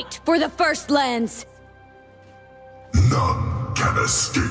Fight for the First Lands! None can escape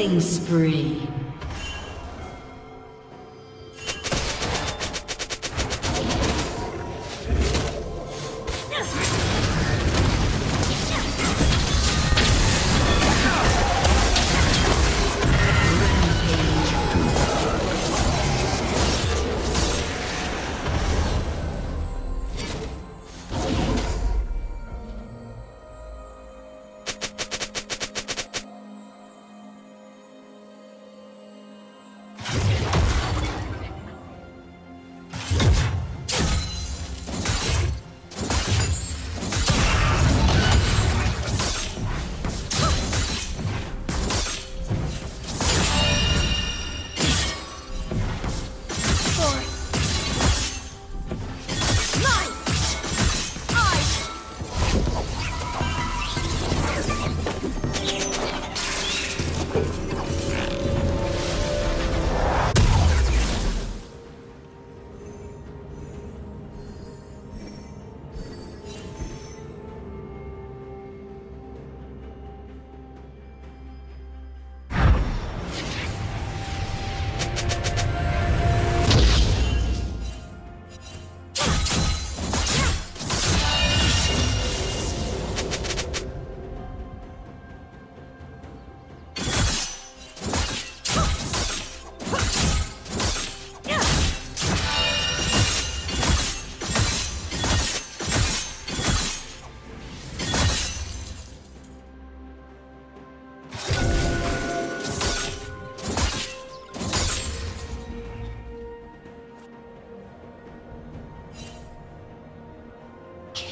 Killing spree.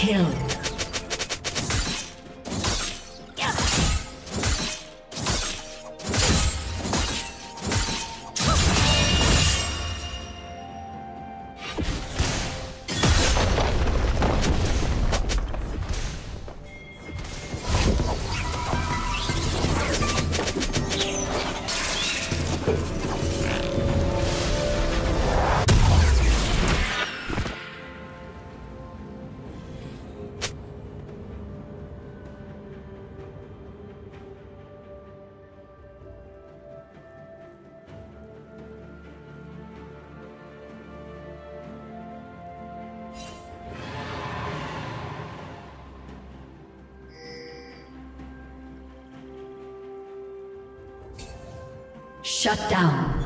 Kill. Shut down.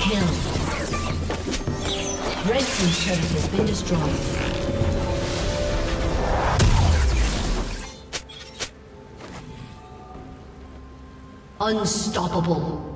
Kill. Red Team's turret has been destroyed. Unstoppable.